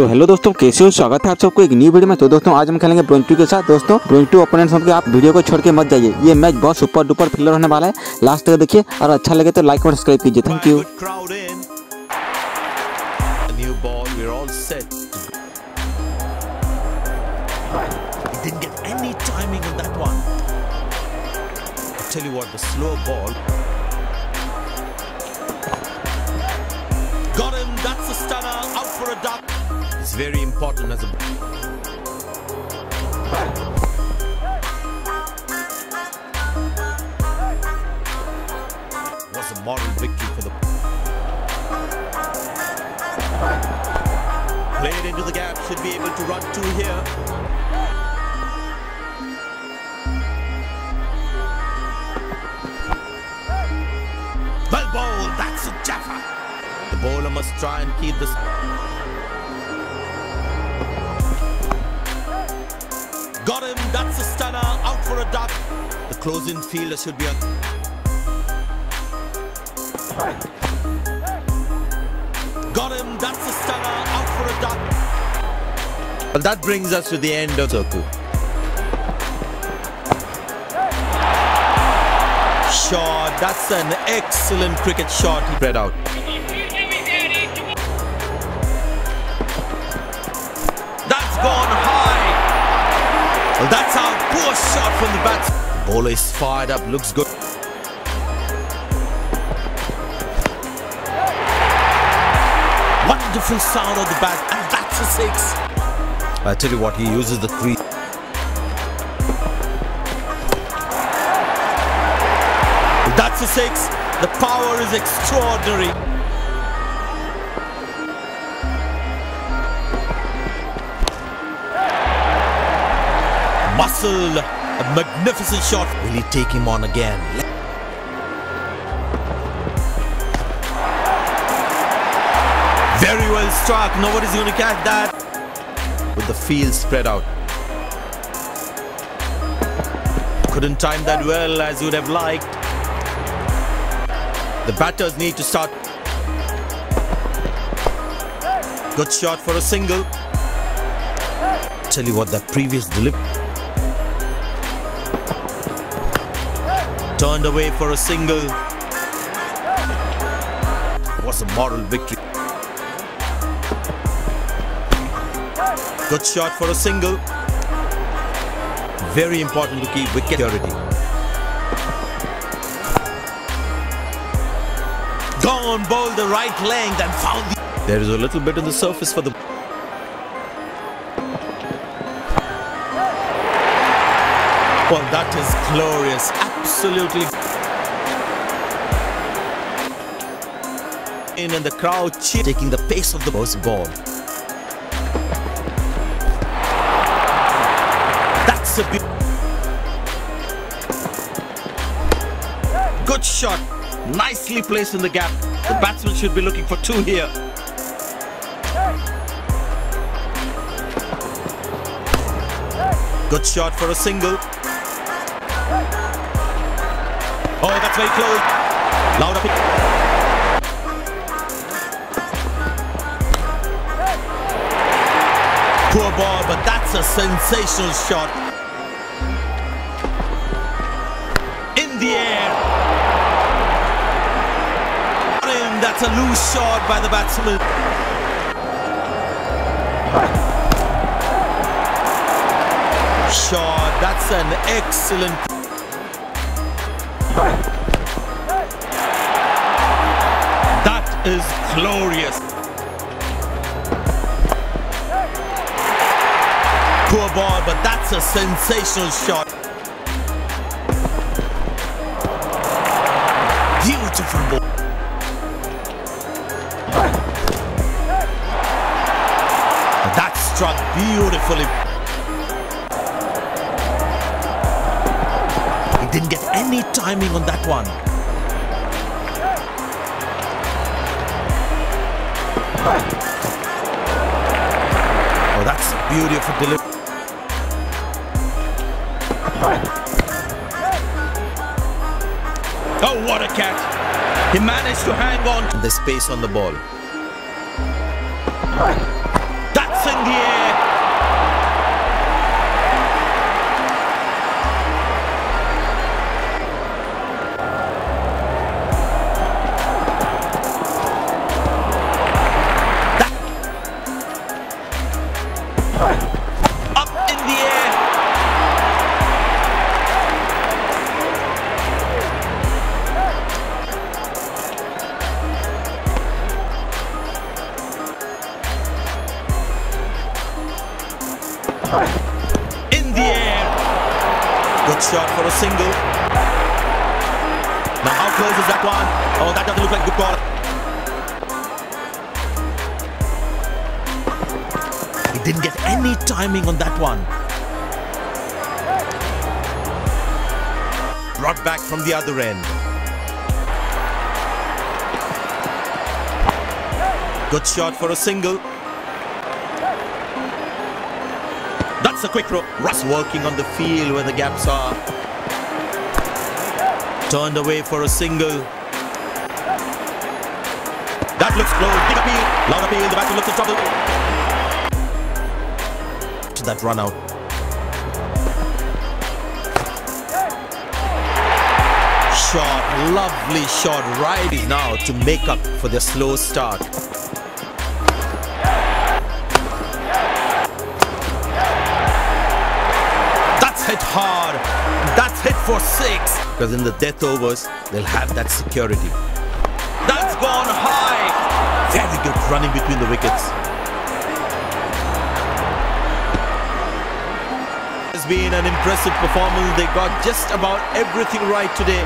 तो हेलो दोस्तों कैसे हो? स्वागत है आप सबको एक न्यू वीडियो में। तो दोस्तों आज हम खेलेंगे ब्रोइंग के साथ। दोस्तों ब्रोइंग टू ओपोनेंट्स सबके आप वीडियो को छोड़ के मत जाइए। ये मैच बहुत सुपर डुपर फिलर होने वाला है। लास्ट तक देखिए और अच्छा लगे तो लाइक और सब्सक्राइब कीजिए। Thank you tell you what, the slow ball. It's very important as a. A moral victory for the Play it into the gap, should be able to run two here. Well bowled, that's a jaffa. The bowler must try and keep this. Got him, that's a stunner, out for a duck. The close-in fielder should be on. Got him, that's a stunner, out for a duck. Well, that brings us to the end of circle. Shot, that's an excellent cricket shot he spread out. That's gone. Well, that's out. Poor shot from the bat. Bowler is fired up, looks good. Wonderful sound of the bat, and that's a six. I tell you what, he uses the three. That's a six. The power is extraordinary. Muscle, a magnificent shot. Will he take him on again? Very well struck. Nobody's going to catch that. With the field spread out. Couldn't time that well as you would have liked. The batters need to start. Good shot for a single. Tell you what, that previous delivery. Turned away for a single. Was a moral victory. Good shot for a single. Very important to keep wicket security. Gone, bowled the right length and found the. There is a little bit on the surface for the. Well, that is glorious. Absolutely. In and the crowd cheer, taking the pace of the most ball. That's a. Good shot. Nicely placed in the gap. The batsman should be looking for two here. Good shot for a single. Oh, that's very close. Poor ball, but that's a sensational shot. In the air. That's a loose shot by the batsman. Shot, that's an excellent. That is glorious. Poor ball, but that's a sensational shot. Beautiful ball. That struck beautifully. Didn't get any timing on that one. Oh, that's a beautiful delivery. Oh, what a catch! He managed to hang on the space on the ball. That's in the air. In the air. Good shot for a single. Now how close is that one? Oh, that doesn't look like good call. He didn't get any timing on that one. Brought back from the other end. Good shot for a single. A quick throw. Russ working on the field where the gaps are. Turned away for a single. That looks close. Big appeal. Long appeal. The batsman looks in trouble. To that run out. Shot. Lovely shot. Right now to make up for the slow start. Hard. That's hit for six. Because in the death overs, they'll have that security. That's gone high. Very good running between the wickets. It's been an impressive performance. They got just about everything right today.